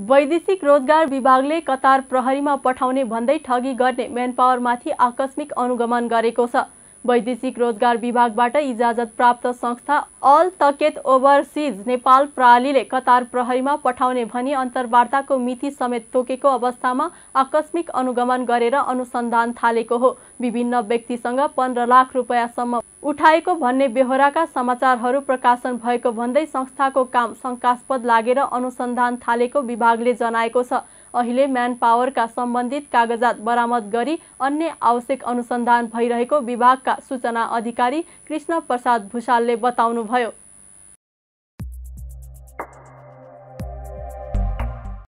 वैदेशिक रोज़गार विभागले कतार प्रहरी में पठाने भन्द ठगी गर्ने में आकस्मिक अनुगमन वैदेशिक रोजगार विभागबाट इजाजत प्राप्त संस्था अल तकेत ओभरसिज नेपाल प्रणालीले कतार प्रहरीमा पठाउने भनी अन्तर्वार्ताको मिति समेत तोकेको अवस्थामा आकस्मिक अनुगमन गरेर अनुसन्धान थालेको हो। विभिन्न व्यक्तिसँग पन्ध्र लाख रुपियाँसम्म उठाएको भन्ने बेहोराका समाचारहरू प्रकाशन भएको भन्दै संस्थाको काम शङ्कास्पद लागेर अनुसन्धान थालेको विभागले जनाएको छ। अहिले म्यान पावरका सम्बन्धित कागजात बरामद गरी अन्य आवश्यक अनुसन्धान भइरहेको विभागका सूचना अधिकारी कृष्ण प्रसाद भूषालले बताउनुभयो।